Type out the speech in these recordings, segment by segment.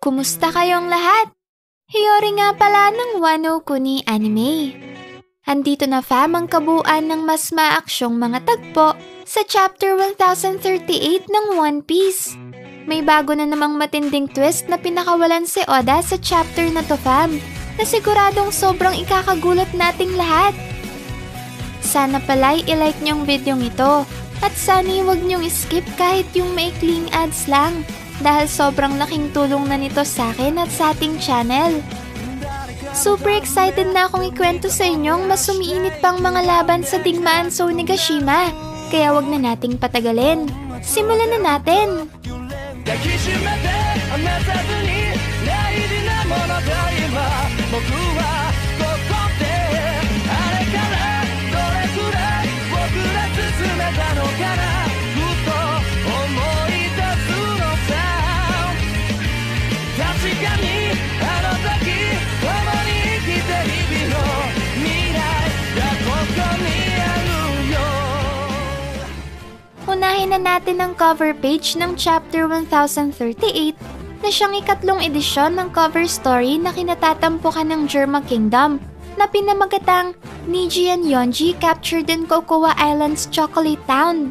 Kumusta kayong lahat? Hiyori nga pala ng Wano Kuni Anime. Andito na fam ang kabuuan ng mas maaksyong mga tagpo sa chapter 1038 ng One Piece. May bago na namang matinding twist na pinakawalan si Oda sa chapter na to fam na siguradong sobrang ikakagulat nating lahat. Sana pala'y ilike niyong video ito at sana huwag niyong skip kahit yung maikling ads lang dahil sobrang laking tulong na nito sa akin at sa ating channel. Super excited na akong ikwento sa inyong mas sumiinit pang mga laban sa Digmaan So Nigashima, kaya wag na nating patagalin. Simulan na natin! 抱きしめて離さずに大事なものと今僕はここであれからどれくらい僕ら進めたのかな na natin ang cover page ng chapter 1038 na siyang ikatlong edisyon ng cover story na kinatatampukan ng Germa Kingdom na pinamagatang Niji and Yonji captured in Cocoa Island's Chocolate Town.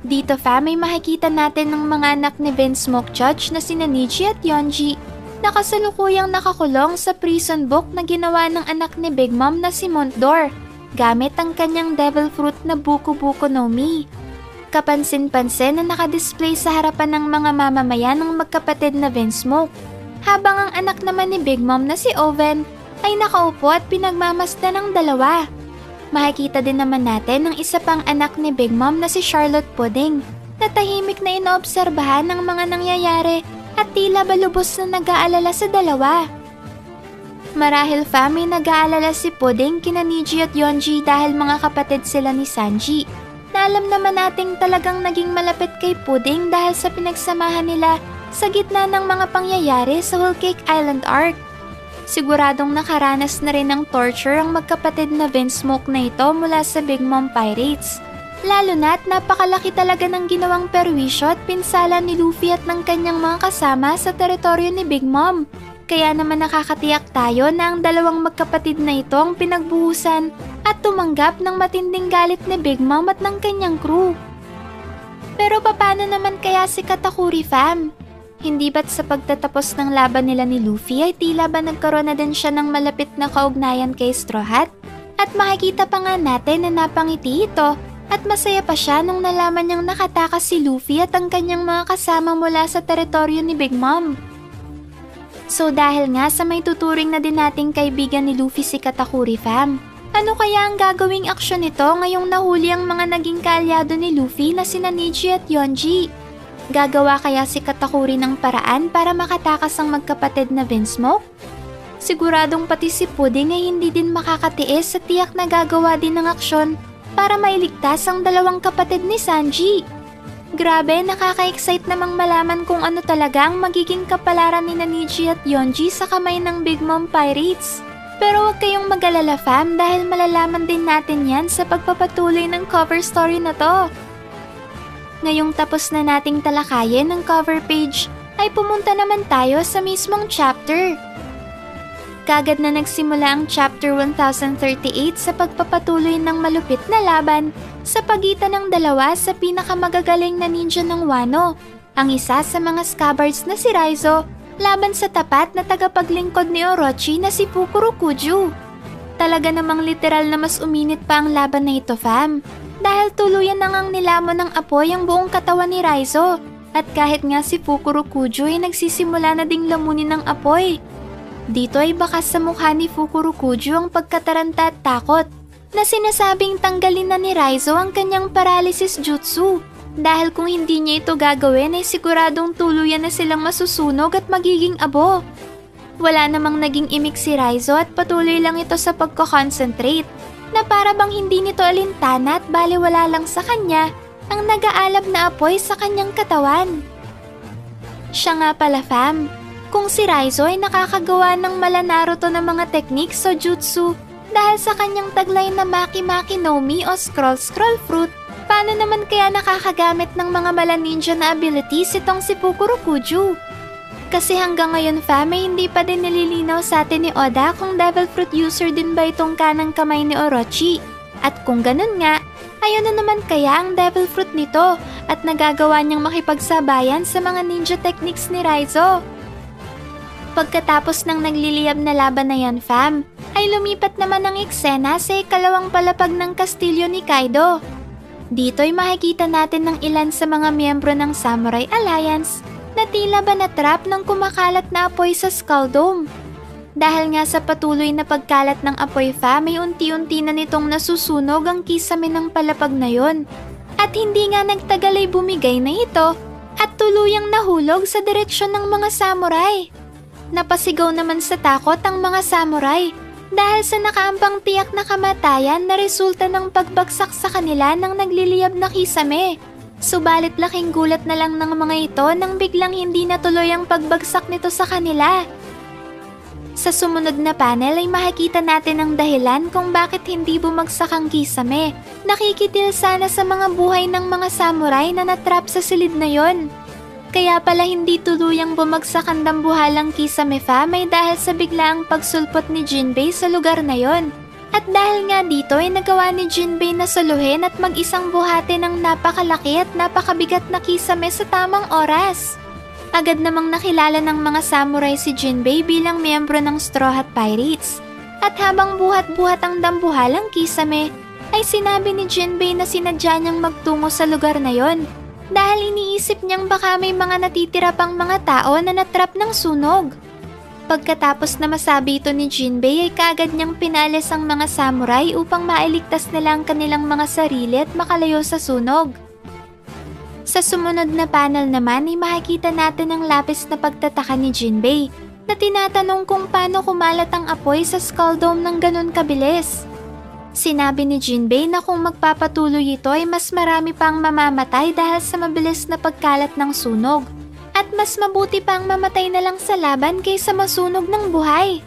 Dito fa may makikita natin ng mga anak ni Vince Smoke Judge na sina Niji at Yonji na kasalukuyang nakakulong sa prison book na ginawa ng anak ni Big Mom na si Montdor gamit ang kanyang devil fruit na Buko Buko no Mi. Kapansin-pansin na nakadisplay sa harapan ng mga mamamayan ng magkapatid na Vince Smoke, habang ang anak naman ni Big Mom na si Owen ay nakaupo at pinagmamasdan ng dalawa. Makikita din naman natin ang isa pang anak ni Big Mom na si Charlotte Pudding na tahimik na inoobserbahan ng mga nangyayari at tila balubos na nag-aalala sa dalawa. Marahil fa may nag-aalala si Pudding kina Niji at Yonji dahil mga kapatid sila ni Sanji na alam naman nating talagang naging malapit kay Pudding dahil sa pinagsamahan nila sa gitna ng mga pangyayari sa Whole Cake Island arc. Siguradong nakaranas na rin ng torture ang magkapatid na Vince Smoke na ito mula sa Big Mom Pirates. Lalo na't napakalaki talaga ng ginawang perwisyo at pinsala ni Luffy at ng kanyang mga kasama sa teritoryo ni Big Mom. Kaya naman nakakatiyak tayo na ang dalawang magkapatid na ito ang pinagbuhusan at tumanggap ng matinding galit ni Big Mom at ng kanyang crew. Pero paano naman kaya si Katakuri fam? Hindi ba't sa pagtatapos ng laban nila ni Luffy ay tila ba nagkaroon na din siya ng malapit na kaugnayan kay Straw Hat? At makikita pa nga natin na napangiti ito at masaya pa siya nung nalaman niyang nakatakas si Luffy at ang kanyang mga kasama mula sa teritoryo ni Big Mom. So dahil nga sa may tuturing na din nating kaibigan ni Luffy si Katakuri fam, ano kaya ang gagawing aksyon nito ngayong nahuli ang mga naging kaalyado ni Luffy na sina Niji at Yonji? Gagawa kaya si Katakuri ng paraan para makatakas ang magkapatid na Vinsmoke? Siguradong pati si Pudding ay hindi din makakatiis sa tiyak na gagawa din ng aksyon para mailigtas ang dalawang kapatid ni Sanji. Grabe, nakaka-excite namang malaman kung ano talaga ang magiging kapalaran ni Niji at Yonji sa kamay ng Big Mom Pirates. Pero huwag kayong mag-alala fam dahil malalaman din natin yan sa pagpapatuloy ng cover story na to. Ngayong tapos na nating talakayin ng cover page, ay pumunta naman tayo sa mismong chapter. Kagad na nagsimula ang chapter 1038 sa pagpapatuloy ng malupit na laban sa pagitan ng dalawa sa pinakamagagaling na ninja ng Wano, ang isa sa mga scabbards na si Raizo laban sa tapat na tagapaglingkod ni Orochi na si Fukuro Kuju. Talaga namang literal na mas uminit pa ang laban na ito, fam. Dahil tuluyan na ngang nilamon ng apoy ang buong katawan ni Raizo. At kahit nga si Fukuro Kuju ay nagsisimula na ding lamunin ng apoy. Dito ay bakas sa mukha ni Fukuro Kuju ang pagkataranta at takot na sinasabing tanggalin na ni Raizo ang kanyang paralysis jutsu dahil kung hindi niya ito gagawin ay siguradong tuluyan na silang masusunog at magiging abo. Wala namang naging imik si Raizo at patuloy lang ito sa pagko-concentrate na para bang hindi nito alintana at baliwala lang sa kanya ang nag-aalab na apoy sa kanyang katawan. Siya nga pala fam, kung si Raizo ay nakakagawa ng mala Naruto ng mga techniques o jutsu dahil sa kanyang taglay na Maki Maki no Mi o Scroll Scroll Fruit, paano naman kaya nakakagamit ng mga mala ninja na abilities itong si Fukuro Kuju? Kasi hanggang ngayon fam hindi pa din nililinaw sa atin ni Oda kung devil fruit user din ba itong kanang kamay ni Orochi. At kung ganun nga, ayun na naman kaya ang devil fruit nito at nagagawa niyang makipagsabayan sa mga ninja techniques ni Raizo. Pagkatapos ng nagliliyab na laban na yan fam, ay lumipat naman ang eksena sa ikalawang palapag ng kastilyo ni Kaido. Dito'y makikita natin ng ilan sa mga miyembro ng Samurai Alliance na tila ba natrap ng kumakalat na apoy sa Skull Dome. Dahil nga sa patuloy na pagkalat ng apoy fa, may unti-unti na nitong nasusunog ang kisame ng palapag na yon. At hindi nga nagtagal ay bumigay na ito at tuluyang nahulog sa direksyon ng mga samurai. Napasigaw naman sa takot ang mga samurai dahil sa nakaambang tiyak na kamatayan na resulta ng pagbagsak sa kanila ng nagliliyab na kisame. Subalit laking gulat na lang ng mga ito nang biglang hindi natuloy ang pagbagsak nito sa kanila. Sa sumunod na panel ay makikita natin ang dahilan kung bakit hindi bumagsak ang kisame. Nakikitil sana sa mga buhay ng mga samurai na natrap sa silid na yon. Kaya pala hindi tuluyang bumagsak ang dambuhalang kisame famay dahil sa biglaang pagsulpot ni Jinbei sa lugar na yon. At dahil nga dito ay nagawa ni Jinbei na suluhin at mag-isang buhati ng napakalaki at napakabigat na kisame sa tamang oras. Agad namang nakilala ng mga samurai si Jinbei bilang miyembro ng Straw Hat Pirates. At habang buhat-buhat ang dambuhalang kisame, ay sinabi ni Jinbei na sinadya niyang magtungo sa lugar na yon dahil iniisip niyang baka may mga natitira pang mga tao na natrap ng sunog. Pagkatapos na masabi ito ni Jinbei ay kaagad niyang pinalis ang mga samurai upang mailigtas nila ang kanilang mga sarili at makalayo sa sunog. Sa sumunod na panel naman ay makikita natin ang lapis na pagtataka ni Jinbei na tinatanong kung paano kumalat ang apoy sa Skull Dome ng ganun kabilis. Sinabi ni Jinbei na kung magpapatuloy ito ay mas marami pang mamamatay dahil sa mabilis na pagkalat ng sunog at mas mabuti pang mamatay na lang sa laban kaysa masunog ng buhay.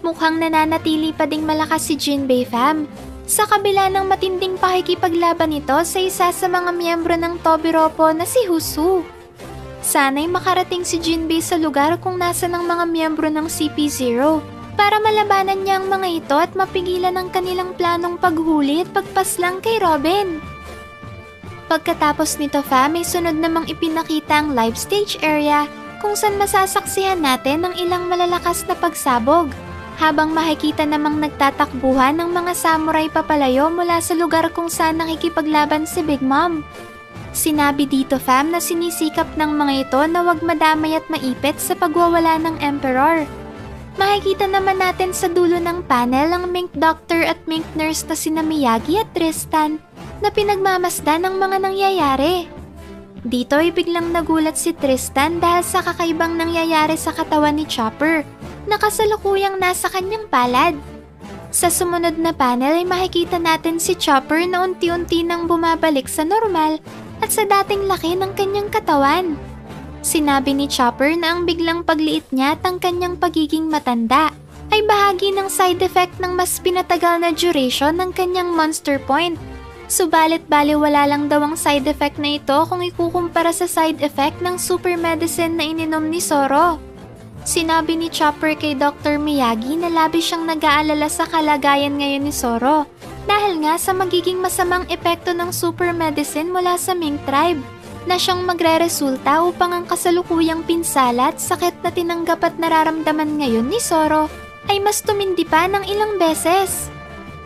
Mukhang nananatili pa ding malakas si Jinbei fam sa kabila ng matinding pakikipaglaban nito sa isa sa mga miyembro ng Tobiropo na si Husu. Sana'y makarating si Jinbei sa lugar kung nasa ng mga miyembro ng CP0 para malabanan niya ang mga ito at mapigilan ang kanilang planong paghuli at pagpaslang kay Robin. Pagkatapos nito fa, may sunod namang ipinakita ang live stage area kung saan masasaksihan natin ang ilang malalakas na pagsabog habang makikita namang nagtatakbuhan ng mga samurai papalayo mula sa lugar kung saan nakikipaglaban si Big Mom. Sinabi dito fam na sinisikap ng mga ito na wag madamay at maipit sa pagwawala ng Emperor. Makikita naman natin sa dulo ng panel ang Mink Doctor at Mink Nurse na sina Miyagi at Tristan na pinagmamasdan ng mga nangyayari. Dito ay biglang nagulat si Tristan dahil sa kakaibang nangyayari sa katawan ni Chopper na kasalukuyang nasa kanyang palad. Sa sumunod na panel ay makikita natin si Chopper na unti-unti nang bumabalik sa normal at sa dating laki ng kanyang katawan. Sinabi ni Chopper na ang biglang pagliit niya at ang kanyang pagiging matanda ay bahagi ng side effect ng mas pinatagal na duration ng kanyang monster point. Subalit baliwala lang daw ang side effect na ito kung ikukumpara sa side effect ng super medicine na ininom ni Soro. Sinabi ni Chopper kay Dr. Miyagi na labi siyang nag-aalala sa kalagayan ngayon ni Soro dahil nga sa magiging masamang epekto ng super medicine mula sa Ming tribe na siyang magre-resulta upang ang kasalukuyang pinsala at sakit na tinanggap at nararamdaman ngayon ni Soro ay mas tumindi pa ng ilang beses.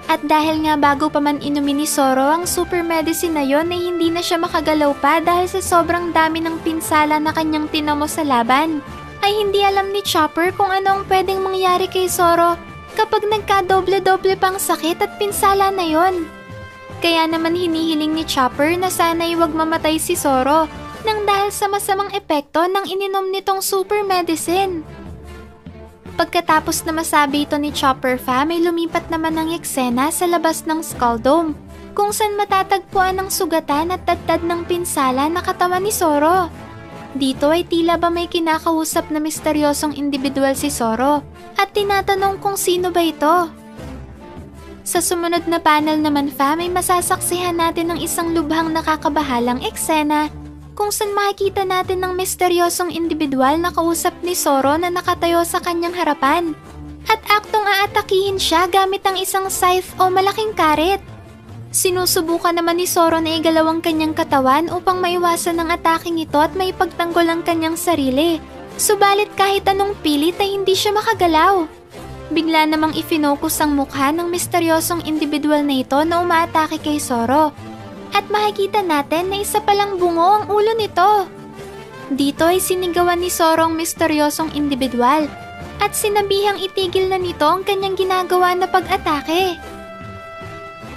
At dahil nga bago pa man inumin ni Soro ang super medicine na yon ay hindi na siya makagalaw pa dahil sa sobrang dami ng pinsala na kanyang tinamo sa laban ay hindi alam ni Chopper kung ano ang pwedeng mangyari kay Zoro kapag nagka-doble-doble pang sakit at pinsala na yon. Kaya naman hinihiling ni Chopper na sana'y wag mamatay si Zoro nang dahil sa masamang epekto ng ininom nitong super medicine. Pagkatapos na masabi ito ni Chopper Fa, may lumipat naman ng eksena sa labas ng Skull Dome kung saan matatagpuan ang sugatan at tadtad ng pinsala na katawan ni Zoro. Dito ay tila ba may kinakausap na misteryosong individual si Soro at tinatanong kung sino ba ito. Sa sumunod na panel naman fa, may masasaksihan natin ng isang lubhang nakakabahalang eksena kung saan makikita natin ng misteryosong individual na kausap ni Zoro na nakatayo sa kanyang harapan. At aktong aatakihin siya gamit ang isang scythe o malaking karet. Sinusubukan naman ni Zoro na igalaw ang kanyang katawan upang maiwasan ng ataking ito at maipagtanggol ang kanyang sarili. Subalit kahit anong pilit ay hindi siya makagalaw. Bigla namang ifinokus ang mukha ng misteryosong individual na ito na umaatake kay Zoro. At makikita natin na isa palang bungo ang ulo nito. Dito ay sinigawan ni Zoro ang misteryosong individual at sinabihang itigil na nito ang kanyang ginagawa na pag-atake.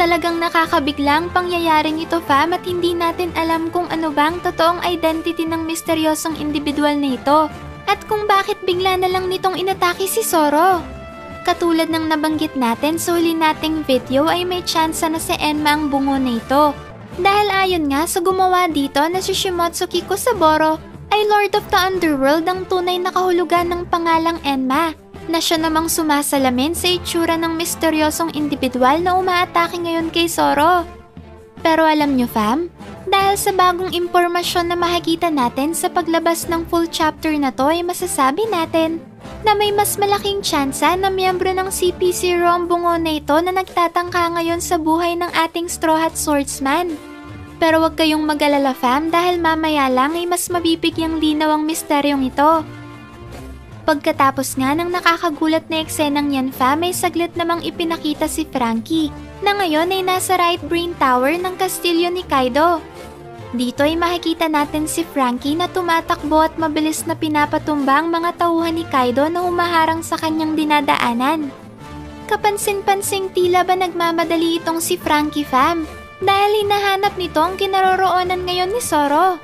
Talagang nakakabiglang pangyayaring ito fam at hindi natin alam kung ano bang totoong identity ng misteryosong individual na ito at kung bakit bigla na lang nitong inatake si Zoro. Katulad ng nabanggit natin sa huli nating video ay may tsansa na si Enma ang bungo na ito. Dahil ayon nga sa gumawa dito na si Shimotsuki Kusaboro ay Lord of the Underworld ang tunay na kahulugan ng pangalang Enma na siya namang sumasalamin sa itsura ng misteryosong individual na umaatake ngayon kay Zoro. Pero alam nyo fam, dahil sa bagong impormasyon na makikita natin sa paglabas ng full chapter na to ay masasabi natin na may mas malaking tsansa na miyembro ng CP0 ang bungo na ito na nagtatangka ngayon sa buhay ng ating Straw Hat Swordsman. Pero wag kayong mag-alala fam dahil mamaya lang ay mas mabibigyang linaw ang misteryong ito. Pagkatapos nga ng nakakagulat na eksenang yan fa, may saglit namang ipinakita si Frankie na ngayon ay nasa right brain tower ng kastilyo ni Kaido. Dito ay makikita natin si Frankie na tumatakbo at mabilis na pinapatumba ang mga tauhan ni Kaido na humaharang sa kanyang dinadaanan. Kapansin-pansing tila ba nagmamadali itong si Frankie fam dahil hinahanap nito ang kinaroroonan ngayon ni Zoro.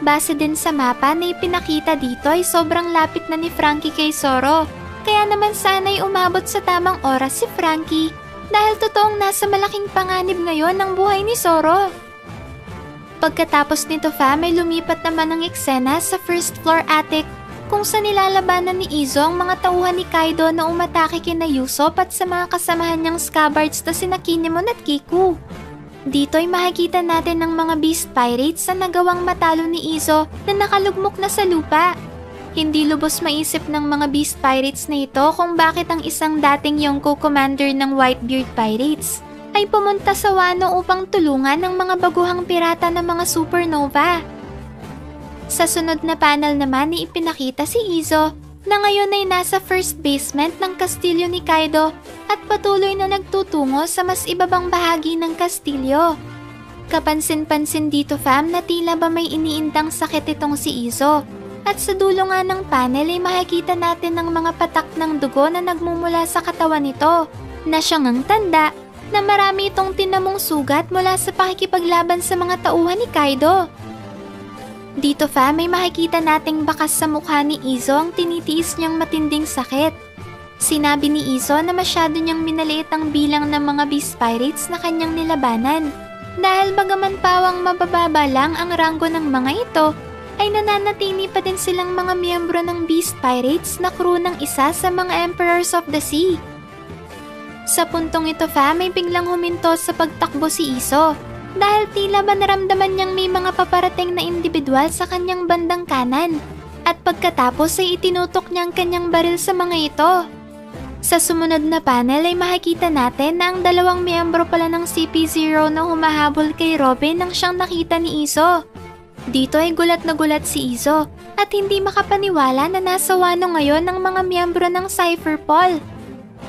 Base din sa mapa na ipinakita dito ay sobrang lapit na ni Frankie kay Zoro. Kaya naman sana'y umabot sa tamang oras si Frankie dahil totoong nasa malaking panganib ngayon ang buhay ni Zoro. Pagkatapos nito fam ay lumipat naman ang eksena sa first floor attic kung sa nilalabanan ni Izo ang mga tauhan ni Kaido na umatake kina Yusop at sa mga kasamahan niyang scabards na sina Kinemon at Kiku. Dito ay makikita natin ng mga beast pirates na nagawang matalo ni Izo na nakalugmok na sa lupa. Hindi lubos maisip ng mga beast pirates na ito kung bakit ang isang dating Yonko commander ng Whitebeard Pirates ay pumunta sa Wano upang tulungan ng mga baguhang pirata ng mga supernova. Sa sunod na panel naman ni ipinakita si Izo na ngayon ay nasa first basement ng kastilyo ni Kaido at patuloy na nagtutungo sa mas ibabang bahagi ng kastilyo. Kapansin-pansin dito fam na tila ba may iniindang sakit itong si Izo. At sa dulo nga ng panel ay makikita natin ng mga patak ng dugo na nagmumula sa katawan nito. Na siyang ang tanda na marami itong tinamong sugat mula sa pakikipaglaban sa mga tauhan ni Kaido. Dito fa may makikita nating bakas sa mukha ni Izo ang tinitiis niyang matinding sakit. Sinabi ni Izo na masyado niyang minaliit ang bilang ng mga Beast Pirates na kanyang nilabanan. Dahil bagaman pawang mabababa lang ang ranggo ng mga ito, ay nananatili pa din silang mga miyembro ng Beast Pirates na crew ng isa sa mga Emperors of the Sea. Sa puntong ito fa, may biglang huminto sa pagtakbo si Iso dahil tila ba naramdaman niyang may mga paparating na individual sa kanyang bandang kanan at pagkatapos ay itinutok niya ang kanyang baril sa mga ito. Sa sumunod na panel ay makikita natin na ang dalawang miyembro pala ng CP0 na humahabol kay Robin nang siyang nakita ni Iso. Dito ay gulat na gulat si Izo at hindi makapaniwala na nasa wano ngayon ng mga miyembro ng Cypher Paul.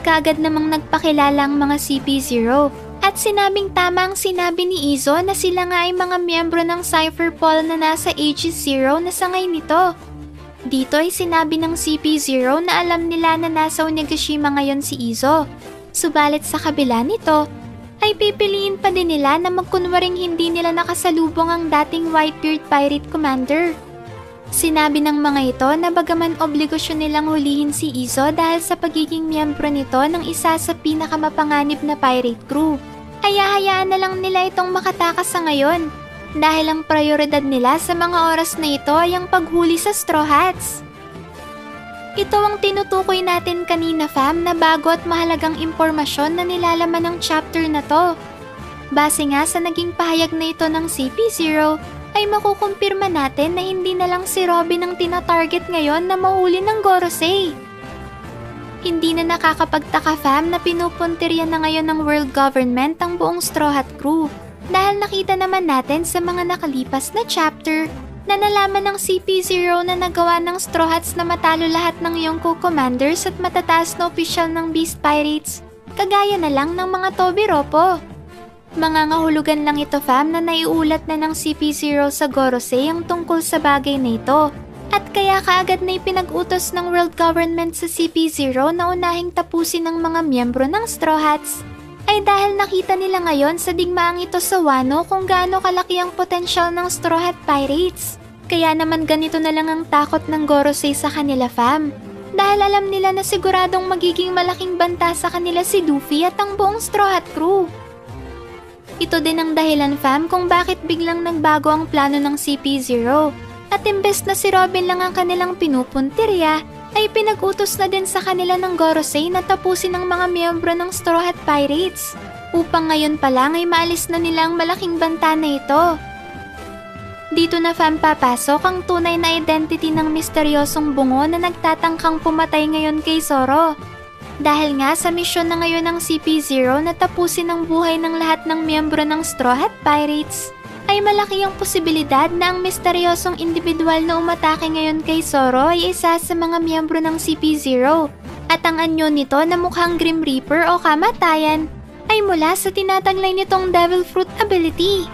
Kagad namang nagpakilala ang mga CP0 at sinabing tama ang sinabi ni Izo na sila nga ay mga miyembro ng Cypher Paul na nasa Aegis Zero na sangay nito. Dito ay sinabi ng CP0 na alam nila na nasa Onigashima ngayon si Izo. Subalit sa kabila nito, ay pipiliin pa din nila na magkunwaring hindi nila nakasalubong ang dating Whitebeard Pirate Commander. Sinabi ng mga ito na bagaman obligasyon nilang hulihin si Izo dahil sa pagiging miyembro nito ng isa sa pinakamapanganib na pirate crew, ay hahayaan na lang nila itong makatakas sa ngayon dahil ang prioridad nila sa mga oras na ito ay ang paghuli sa Straw Hats. Ito ang tinutukoy natin kanina fam na bago at mahalagang impormasyon na nilalaman ng chapter na to. Base nga sa naging pahayag na ito ng CP0, ay makukumpirma natin na hindi na lang si Robin ang tinatarget ngayon na mahuli ng Gorosei. Hindi na nakakapagtaka fam na pinupuntirya na ngayon ng world government ang buong Straw Hat crew dahil nakita naman natin sa mga nakalipas na chapter na nalaman ng CP0 na nagawa ng Straw Hats na matalo lahat ng Yonko commanders at matataas na opisyal ng Beast Pirates, kagaya na lang ng mga Tobiropo. Mga ngahulugan lang ito fam na naiulat na ng CP0 sa Gorosei ang tungkol sa bagay na ito at kaya kaagad na ipinag-utos ng world government sa CP0 na unahing tapusin ng mga miyembro ng Straw Hats ay dahil nakita nila ngayon sa digmaang ito sa Wano kung gaano kalaki ang potensyal ng Straw Hat Pirates. Kaya naman ganito na lang ang takot ng Gorosei sa kanila fam. Dahil alam nila na siguradong magiging malaking banta sa kanila si Luffy at ang buong Straw Hat crew. Ito din ang dahilan fam kung bakit biglang nagbago ang plano ng CP0 at imbes na si Robin lang ang kanilang pinupuntirya, ay pinag-utos na din sa kanila ng Gorosei na tapusin ang mga miyembro ng Straw Hat Pirates upang ngayon pa lang ay maalis na nila ang malaking banta na ito. Dito na fam papasok ang tunay na identity ng misteryosong bungo na nagtatangkang pumatay ngayon kay Zoro. Dahil nga sa misyon na ngayon ng CP0 na tapusin ang buhay ng lahat ng miyembro ng Straw Hat Pirates, ay malaki ang posibilidad na ang misteryosong individual na umatake ngayon kay Zoro ay isa sa mga miyembro ng CP0 at ang anyo nito na mukhang Grim Reaper o kamatayan ay mula sa tinataglay nitong Devil Fruit ability.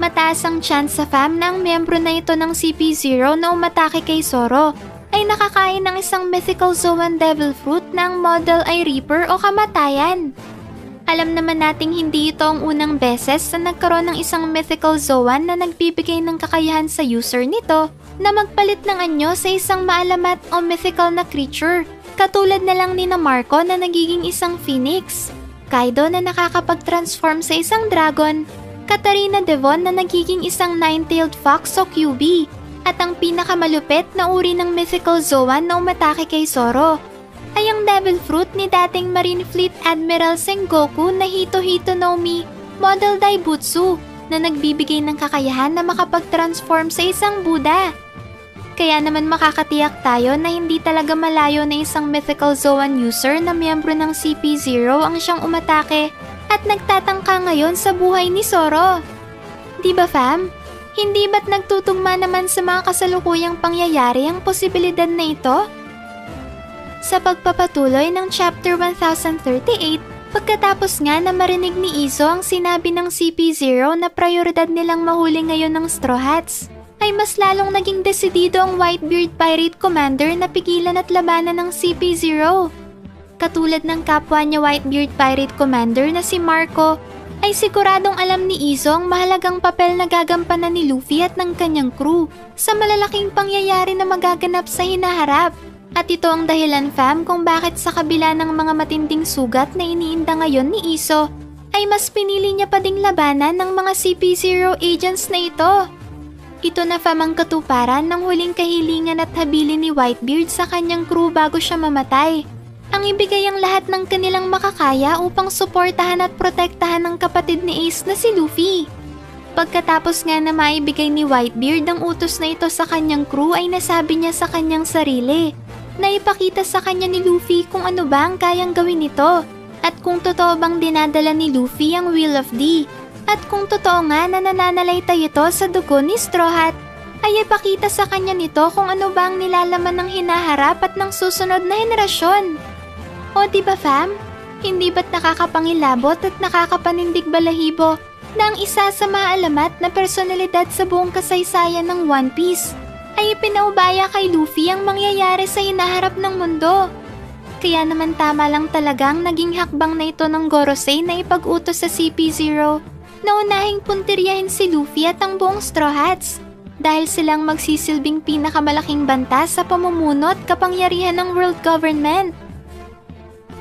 Mataas ang chance sa fam na ang miyembro na ito ng CP0 na umatake kay Zoro ay nakakain ng isang mythical Zoan Devil Fruit na ang model ay Reaper o kamatayan. Alam naman nating hindi ito ang unang beses na nagkaroon ng isang mythical Zoan na nagbibigay ng kakayahan sa user nito na magpalit ng anyo sa isang maalamat o mythical na creature, katulad na lang ni na Marco na nagiging isang phoenix, Kaido na nakakapag-transform sa isang dragon, Katarina Devon na nagiging isang nine-tailed fox o QB, at ang pinakamalupit na uri ng mythical Zoan na umatake kay Zoro ay ang Devil Fruit ni dating Marine Fleet Admiral Sengoku na Hito-Hito Nomi, Model Daibutsu, na nagbibigay ng kakayahan na makapag-transform sa isang Buddha. Kaya naman makakatiyak tayo na hindi talaga malayo na isang mythical Zoan user na miyembro ng CP0 ang siyang umatake at nagtatangka ngayon sa buhay ni Zoro. Di ba fam? Hindi ba't nagtutugma naman sa mga kasalukuyang pangyayari ang posibilidad na ito? Sa pagpapatuloy ng chapter 1038, pagkatapos nga na marinig ni Izo ang sinabi ng CP0 na prioridad nilang mahuli ngayon ng Straw Hats, ay mas lalong naging desidido ang Whitebeard Pirate Commander na pigilan at labanan ng CP0. Katulad ng kapwa niya Whitebeard Pirate Commander na si Marco, ay siguradong alam ni Izo ang mahalagang papel na gagampanan ni Luffy at ng kanyang crew sa malalaking pangyayari na magaganap sa hinaharap. At ito ang dahilan fam kung bakit sa kabila ng mga matinding sugat na iniinda ngayon ni Iso, ay mas pinili niya pa ding labanan ng mga CP0 agents na ito. Ito na fam ang katuparan ng huling kahilingan at habilin ni Whitebeard sa kanyang crew bago siya mamatay. Ang ibigay ang lahat ng kanilang makakaya upang suportahan at protektahan ng kapatid ni Ace na si Luffy. Pagkatapos nga na maibigay ni Whitebeard ang utos na ito sa kanyang crew ay nasabi niya sa kanyang sarili na ipakita sa kanya ni Luffy kung ano ba ang kayang gawin nito at kung totoo bang dinadala ni Luffy ang Will of D at kung totoo nga na nananalaytay ito sa dugo ni Straw Hat ay ipakita sa kanya nito kung ano ba ang nilalaman ng hinaharap at ng susunod na henerasyon. O di ba fam? Hindi ba't nakakapangilabot at nakakapanindig balahibo na ang isa sa maalamat na personalidad sa buong kasaysayan ng One Piece ay ipinaubaya kay Luffy ang mangyayari sa hinaharap ng mundo. Kaya naman tama lang talagang naging hakbang na ito ng Gorosei na ipag-utos sa CP0 na unahing puntiryahin si Luffy at ang buong Straw Hats dahil silang magsisilbing pinakamalaking banta sa pamumuno at kapangyarihan ng world government.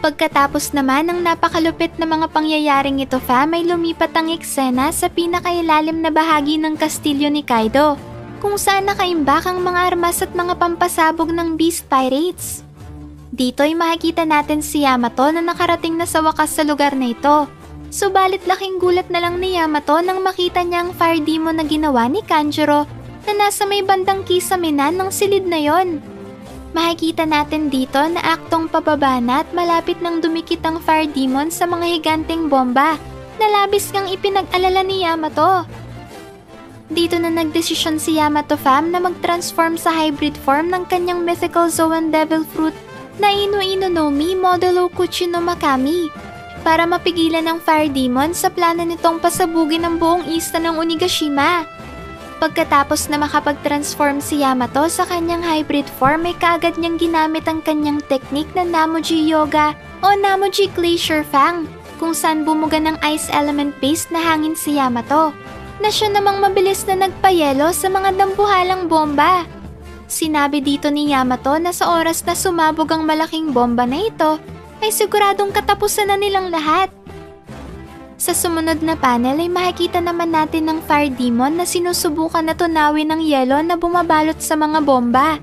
Pagkatapos naman ng napakalupit na mga pangyayaring ito fam ay lumipat ang eksena sa pinakailalim na bahagi ng kastilyo ni Kaido kung saan nakaimbak ang mga armas at mga pampasabog ng Beast Pirates. Dito ay makikita natin si Yamato na nakarating na sa wakas sa lugar na ito Subalit laking gulat na lang ni Yamato nang makita niya ang fire demon na ginawa ni Kanjuro na nasa may bandang kisaminan ng silid na yon. Makikita natin dito na aktong pababa na at malapit nang dumikit ang fire demon sa mga higanteng bomba na labis ngang ipinag-alala ni Yamato. Dito na nagdesisyon si Yamato fam na mag-transform sa hybrid form ng kanyang mythical Zoan Devil Fruit na Inu Inu no Mi Modulo Kuchi no Makami para mapigilan ang fire demon sa plano nitong pasabugin ang buong isla ng Onigashima. Pagkatapos na makapag-transform si Yamato sa kanyang hybrid form ay kaagad niyang ginamit ang kanyang technique na Namuji Yoga o Namuji Glacier Fang kung saan bumuga ng ice element based na hangin si Yamato na siya namang mabilis na nagpayelo sa mga dambuhalang bomba. Sinabi dito ni Yamato na sa oras na sumabog ang malaking bomba na ito ay siguradong katapusan na nilang lahat. Sa sumunod na panel ay makikita naman natin ng fire demon na sinusubukan na tunawin ng yelo na bumabalot sa mga bomba.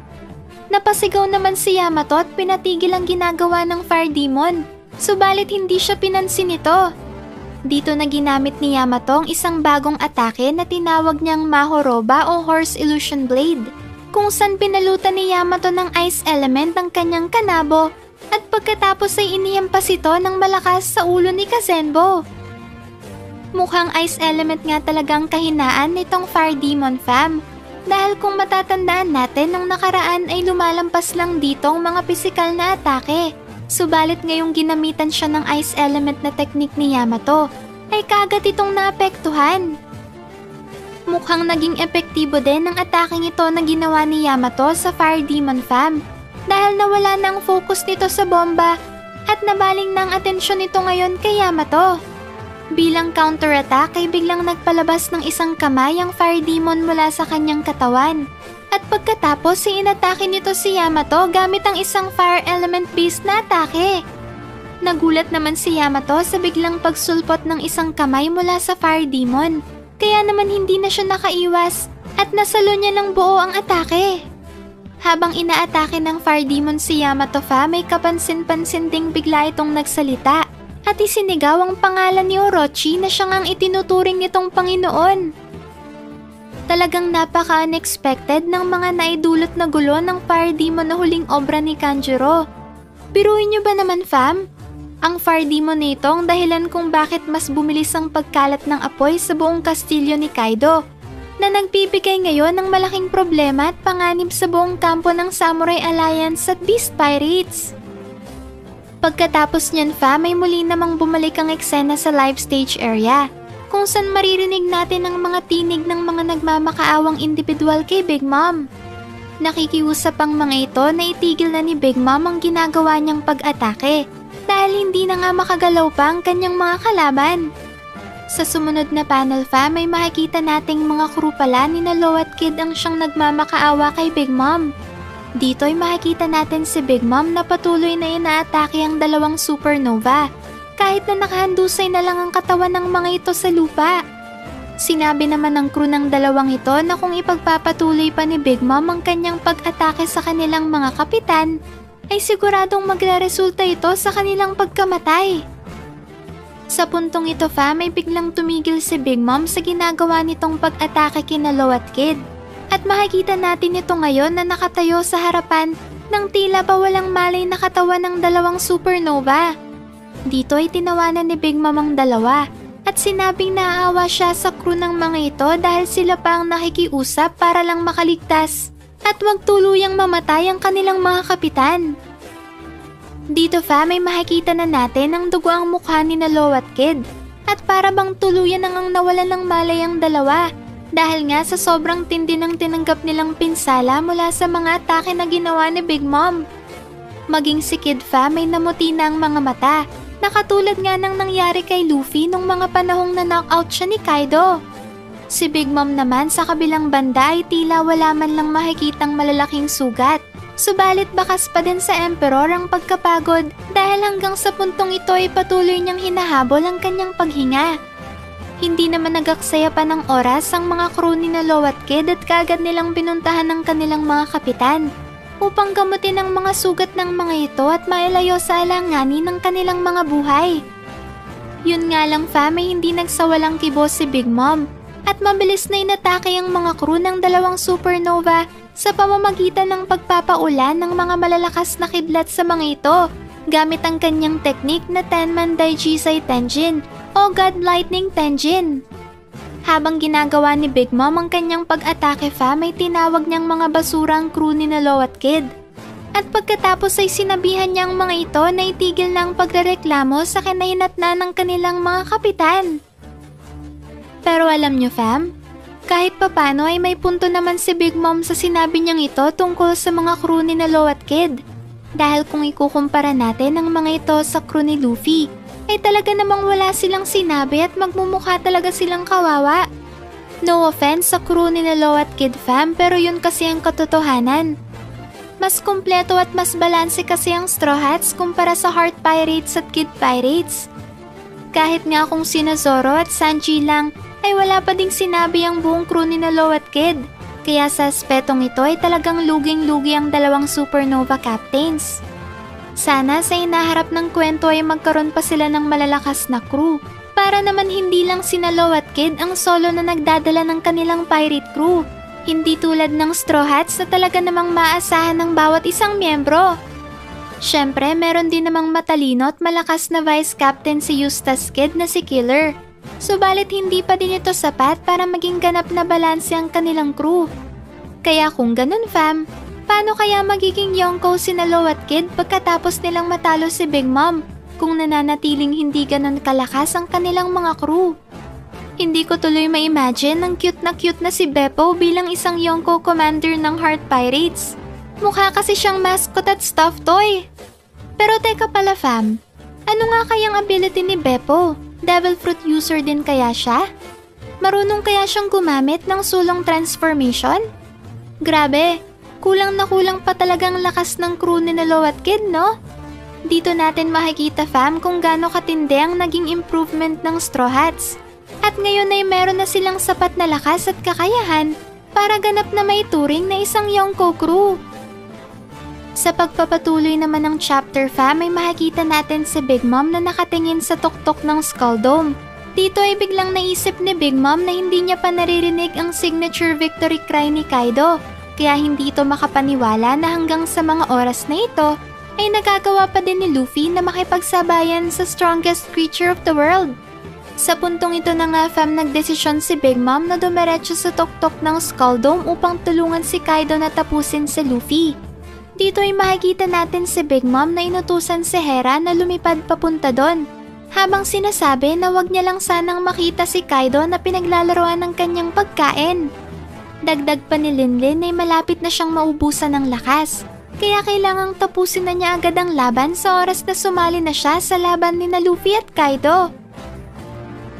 Napasigaw naman si Yamato at pinatigil ang ginagawa ng fire demon, subalit hindi siya pinansin nito. Dito na ginamit ni Yamato ang isang bagong atake na tinawag niyang Mahoroba o Horse Illusion Blade, kung saan pinalutan ni Yamato ng ice element ang kanyang kanabo at pagkatapos ay iniyampas ito ng malakas sa ulo ni Kazenbo. Mukhang ice element nga talagang kahinaan nitong Fire Demon fam. Dahil kung matatandaan natin nung nakaraan ay lumalampas lang dito ang mga pisikal na atake. Subalit ngayong ginamitan siya ng ice element na teknik ni Yamato, ay kagad itong naapektuhan. Mukhang naging epektibo din ang ataking ito na ginawa ni Yamato sa Fire Demon Fam dahil nawala na ang focus nito sa bomba at nabaling na ang atensyon nito ngayon kay Yamato. Bilang counterattack ay biglang nagpalabas ng isang kamay ang fire demon mula sa kanyang katawan. At pagkatapos ay inatake nito si Yamato gamit ang isang fire element based na atake. Nagulat naman si Yamato sa biglang pagsulpot ng isang kamay mula sa fire demon. Kaya naman hindi na siya nakaiwas at nasalo niya ng buo ang atake. Habang inaatake ng fire demon si Yamato fa, may kapansin-pansin ding bigla itong nagsalita at isinigaw ang pangalan ni Orochi na siyang ang itinuturing nitong Panginoon. Talagang napaka-unexpected ng mga naidulot na gulo ng fire demon na huling obra ni Kanjuro. Biruin niyo ba naman fam? Ang fire demon na ito ang dahilan kung bakit mas bumilis ang pagkalat ng apoy sa buong kastilyo ni Kaido na nagbibigay ngayon ng malaking problema at panganib sa buong kampo ng Samurai Alliance at Beast Pirates. Pagkatapos niyan fa, may muli namang bumalik ang eksena sa live stage area, kung saan maririnig natin ang mga tinig ng mga nagmamakaawang individual kay Big Mom. Nakikiusap ang mga ito na itigil na ni Big Mom ang ginagawa niyang pag-atake dahil hindi na nga makagalaw pa ang kanyang mga kalaban. Sa sumunod na panel fa, may makikita nating mga crew pala ni Nalo at Kid ang siyang nagmamakaawa kay Big Mom. Dito ay makikita natin si Big Mom na patuloy na inaatake ang dalawang supernova kahit na nakahandusay na lang ang katawan ng mga ito sa lupa. Sinabi naman ng crew ng dalawang ito na kung ipagpapatuloy pa ni Big Mom ang kanyang pag-atake sa kanilang mga kapitan, ay siguradong magre-resulta ito sa kanilang pagkamatay. Sa puntong ito fa, may biglang tumigil si Big Mom sa ginagawa nitong pag-atake kina Lo at Kid. At makikita natin ito ngayon na nakatayo sa harapan ng tila ba walang malay na katawan ng dalawang supernova. Dito ay tinawanan ni Big Mom ang dalawa at sinabing naaawa siya sa crew ng mga ito dahil sila pa ang nakikiusap para lang makaligtas at wag tuluyang mamatay ang kanilang mga kapitan. Dito fa may makikita na natin ang dugo ang mukha ni na Lo at Kid at para bang tuluyan nang ang nawalan ng malay ang dalawa dahil nga sa sobrang tindi ng tinanggap nilang pinsala mula sa mga atake na ginawa ni Big Mom. Maging si Kid Fa may namuti na ang mga mata, na katulad nga ng nangyari kay Luffy nung mga panahong na knockout siya ni Kaido. Si Big Mom naman sa kabilang banda ay tila wala man lang makikitang malalaking sugat. Subalit bakas pa din sa Emperor ang pagkapagod dahil hanggang sa puntong ito ay patuloy niyang hinahabol ang kanyang paghinga. Hindi naman nagaksaya pa ng oras ang mga crew ni na Lowat Kid at kagad nilang binuntahan ng kanilang mga kapitan upang gamutin ang mga sugat ng mga ito at mailayo sa alanganin ng kanilang mga buhay. Yun nga lang fam ay hindi nagsawalang kibo si Big Mom at mabilis na inatake ang mga crew ng dalawang supernova sa pamamagitan ng pagpapaulan ng mga malalakas na kidlat sa mga ito gamit ang kanyang teknik na Tenman Daijisai Tenjin o God Lightning Tenjin. Habang ginagawa ni Big Mom ang kanyang pag-atake fam ay tinawag niyang mga basura ang crew ni Nalo at Kid. At pagkatapos ay sinabihan niya ang mga ito na itigil na ang pagrereklamo sa kinahinatna ng kanilang mga kapitan. Pero alam niyo fam, kahit papano ay may punto naman si Big Mom sa sinabi niyang ito tungkol sa mga crew ni Nalo at Kid. Dahil kung ikukumpara natin ang mga ito sa crew ni Luffy, ay talaga namang wala silang sinabi at magmumukha talaga silang kawawa. No offense sa crew ni Nalo at Kid Fam pero yun kasi ang katotohanan. Mas kumpleto at mas balanse kasi ang Straw Hats kumpara sa Heart Pirates at Kid Pirates. Kahit nga kung sina Zoro at Sanji lang ay wala pa ding sinabi ang buong crew ni Nalo at Kid. Kaya sa aspetong ito ay talagang luging-lugi ang dalawang supernova captains. Sana sa inaharap ng kwento ay magkaroon pa sila ng malalakas na crew para naman hindi lang sina Lo at Kid ang solo na nagdadala ng kanilang pirate crew. Hindi tulad ng Straw Hats na talaga namang maasahan ng bawat isang miyembro. Siyempre, meron din namang matalino at malakas na vice captain si Eustace Kid na si Killer. Subalit hindi pa din ito sapat para maging ganap na balanse ang kanilang crew. Kaya kung ganun fam, Paano kaya magiging Yonko si Nalo at Kid pagkatapos nilang matalo si Big Mom kung nananatiling hindi ganon kalakas ang kanilang mga crew? Hindi ko tuloy ma-imagine ang cute na cute na si Beppo bilang isang Yonko commander ng Heart Pirates. Mukha kasi siyang mascot at stuffed toy. Pero teka pala fam, ano nga kayang ability ni Beppo? Devil Fruit user din kaya siya? Marunong kaya siyang gumamit ng sulong transformation? Grabe, Kulang na kulang pa talagang lakas ng crew ni Nalo at Kid, no? Dito natin makikita fam kung gaano katindi ang naging improvement ng Straw Hats. At ngayon ay meron na silang sapat na lakas at kakayahan para ganap na may turing na isang Yonko crew. Sa pagpapatuloy naman ng chapter fam ay makikita natin si Big Mom na nakatingin sa tuktok ng Skull Dome. Dito ay biglang naisip ni Big Mom na hindi niya pa naririnig ang signature victory cry ni Kaido kaya hindi ito makapaniwala na hanggang sa mga oras na ito ay nagagawa pa din ni Luffy na makipagsabayan sa strongest creature of the world. Sa puntong ito na nga fam nagdesisyon si Big Mom na dumiretso sa tuktok ng Skull Dome upang tulungan si Kaido na tapusin si Luffy. Dito ay makikita natin si Big Mom na inutusan si Hera na lumipad papunta doon. Habang sinasabi na wag niya lang sanang makita si Kaido na pinaglalaroan ng kanyang pagkain. Dagdag pa ni Linlin ay malapit na siyang maubusan ng lakas. Kaya kailangang tapusin na niya agad ang laban sa oras na sumali na siya sa laban ni na Luffy at Kaido.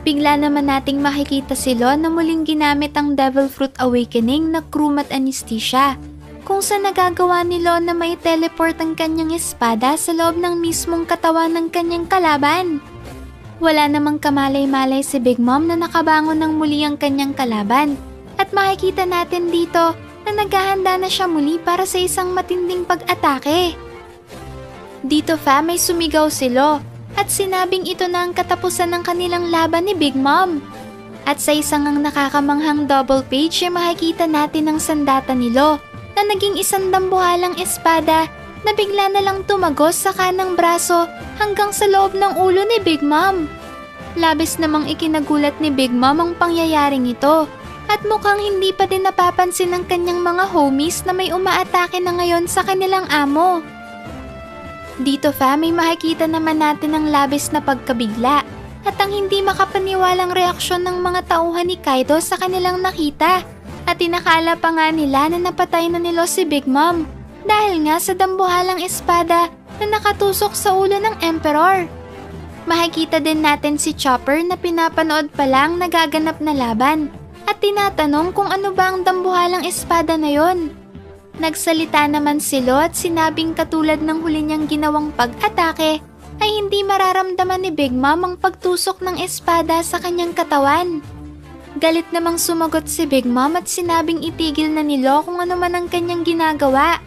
Bigla naman nating makikita si Lon na muling ginamit ang Devil Fruit Awakening na Krumat Anesthesia kung saan nagagawa ni Lon na may teleport ang kanyang espada sa loob ng mismong katawan ng kanyang kalaban. Wala namang kamalay-malay si Big Mom na nakabangon ng muli ang kanyang kalaban at makikita natin dito na naghahanda na siya muli para sa isang matinding pag-atake. Dito fa may sumigaw si Lo at sinabing ito na ang katapusan ng kanilang laban ni Big Mom. At sa isang ang nakakamanghang double page ay makikita natin ang sandata ni Lo na naging isang dambuhalang espada na bigla na lang tumagos sa kanang braso hanggang sa loob ng ulo ni Big Mom. Labis namang ikinagulat ni Big Mom ang pangyayaring ito at mukhang hindi pa din napapansin ng kanyang mga homies na may umaatake na ngayon sa kanilang amo. Dito fa may makikita naman natin ang labis na pagkabigla at ang hindi makapaniwalang reaksyon ng mga tauhan ni Kaido sa kanilang nakita at inakala pa nga nila na napatay na nilo si Big Mom dahil nga sa dambuhalang espada na nakatusok sa ulo ng Emperor. Makikita din natin si Chopper na pinapanood pa lang nagaganap na laban at tinatanong kung ano ba ang dambuhalang espada na yon. Nagsalita naman si Lo at sinabing katulad ng huli niyang ginawang pag-atake ay hindi mararamdaman ni Big Mom ang pagtusok ng espada sa kanyang katawan. Galit namang sumagot si Big Mom at sinabing itigil na ni Lo kung ano man ang kanyang ginagawa.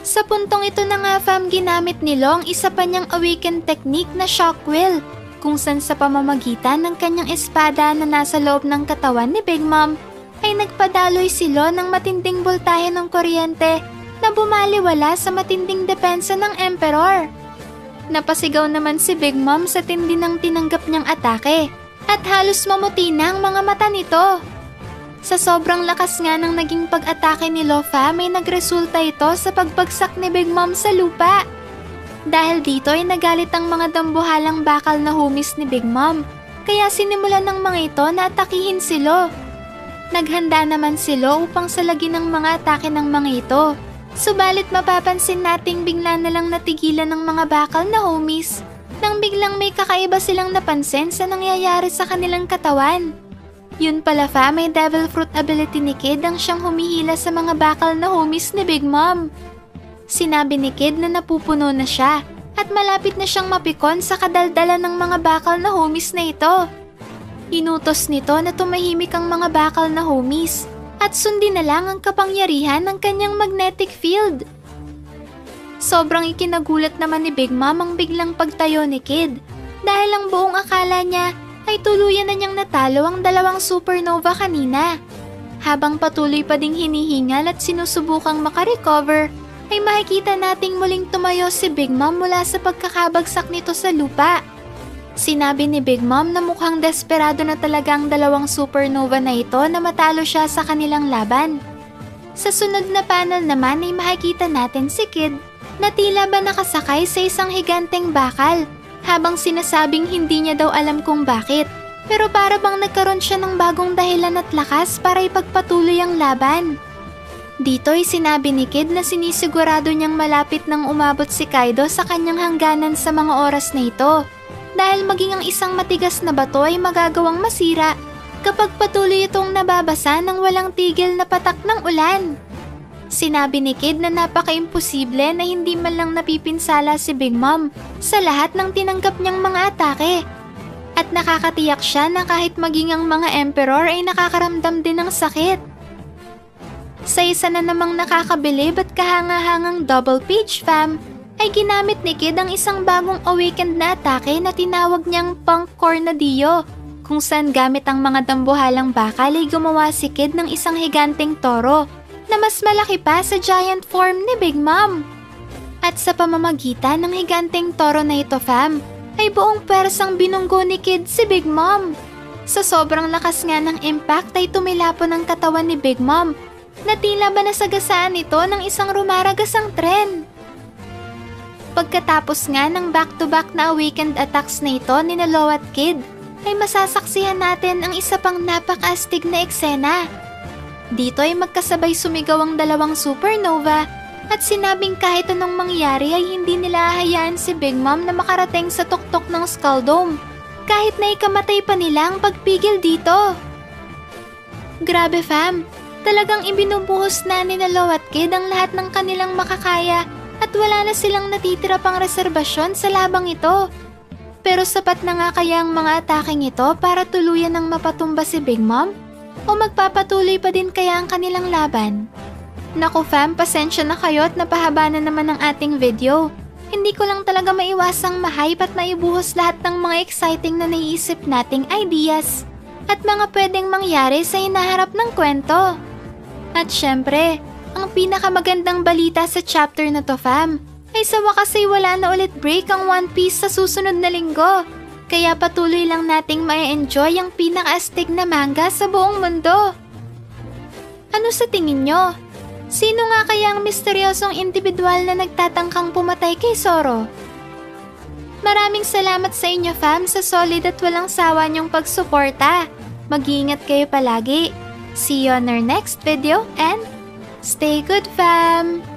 Sa puntong ito na nga fam ginamit ni Lo ang isa pa niyang awaken technique na shock will kung saan sa pamamagitan ng kanyang espada na nasa loob ng katawan ni Big Mom ay nagpadaloy silo ng matinding boltahe ng kuryente na bumaliwala sa matinding depensa ng Emperor. Napasigaw naman si Big Mom sa tindi ng tinanggap niyang atake at halos mamuti na ang mga mata nito. Sa sobrang lakas nga ng naging pag-atake ni Lofa may nagresulta ito sa pagbagsak ni Big Mom sa lupa. Dahil dito ay nagalit ang mga dambuhalang bakal na humis ni Big Mom, kaya sinimulan ng mga ito na atakihin silo. Naghanda naman silo upang salagin ang mga atake ng mga ito. Subalit mapapansin nating bigla na lang natigilan ng mga bakal na homies nang biglang may kakaiba silang napansin sa nangyayari sa kanilang katawan. Yun pala fa, may devil fruit ability ni Kid ang siyang humihila sa mga bakal na homies ni Big Mom. Sinabi ni Kid na napupuno na siya at malapit na siyang mapikon sa kadaldalan ng mga bakal na homies na ito. Inutos nito na tumahimik ang mga bakal na homies at sundin na lang ang kapangyarihan ng kanyang magnetic field. Sobrang ikinagulat naman ni Big Mom ang biglang pagtayo ni Kid dahil ang buong akala niya ay tuluyan na niyang natalo ang dalawang supernova kanina. Habang patuloy pa ding hinihingal at sinusubukang makarecover, ay makikita nating muling tumayo si Big Mom mula sa pagkakabagsak nito sa lupa. Sinabi ni Big Mom na mukhang desperado na talaga ang dalawang supernova na ito na matalo siya sa kanilang laban. Sa sunod na panel naman ay makikita natin si Kid na tila ba nakasakay sa isang higanteng bakal habang sinasabing hindi niya daw alam kung bakit. Pero para bang nagkaroon siya ng bagong dahilan at lakas para ipagpatuloy ang laban. Dito'y sinabi ni Kid na sinisigurado niyang malapit nang umabot si Kaido sa kanyang hangganan sa mga oras na ito dahil maging ang isang matigas na bato ay magagawang masira kapag patuloy itong nababasa ng walang tigil na patak ng ulan. Sinabi ni Kid na napaka-imposible na hindi man lang napipinsala si Big Mom sa lahat ng tinanggap niyang mga atake. At nakakatiyak siya na kahit maging ang mga emperor ay nakakaramdam din ng sakit. Sa isa na namang nakakabilib at kahangahangang double page fam, ay ginamit ni Kid ang isang bagong awakened na atake na tinawag niyang Punk Cornadillo, kung saan gamit ang mga dambuhalang bakal ay gumawa si Kid ng isang higanteng toro na mas malaki pa sa giant form ni Big Mom. At sa pamamagitan ng higanteng toro na ito fam, ay buong persang binunggo ni Kid si Big Mom. Sa sobrang lakas nga ng impact ay tumilapon ang katawan ni Big Mom na tila ba nasagasaan ito ng isang rumaragasang tren. Pagkatapos nga ng back-to-back na awakened attacks na ito ni Nalo at Kid, ay masasaksihan natin ang isa pang napakaastig na eksena. Dito ay magkasabay sumigaw ang dalawang supernova at sinabing kahit anong mangyari ay hindi nila hahayaan si Big Mom na makarating sa tuktok ng Skull Dome kahit na ikamatay pa nila ang pagpigil dito. Grabe fam, Talagang ibinubuhos na ni na at Kid ang lahat ng kanilang makakaya at wala na silang natitira pang reserbasyon sa labang ito. Pero sapat na nga kaya ang mga ataking ito para tuluyan ng mapatumba si Big Mom? O magpapatuloy pa din kaya ang kanilang laban? Naku fam, pasensya na kayo at napahaba na naman ang ating video. Hindi ko lang talaga maiwasang mahype at maibuhos lahat ng mga exciting na naiisip nating ideas at mga pwedeng mangyari sa hinaharap ng kwento. At syempre, ang pinakamagandang balita sa chapter na to fam, ay sa wakas ay wala na ulit break ang One Piece sa susunod na linggo. Kaya patuloy lang nating ma-enjoy ang pinaka-astig na manga sa buong mundo. Ano sa tingin nyo? Sino nga kaya ang misteryosong individual na nagtatangkang pumatay kay Zoro? Maraming salamat sa inyo fam sa solid at walang sawa niyong pagsuporta. Mag-iingat kayo palagi. See you on our next video and stay good fam!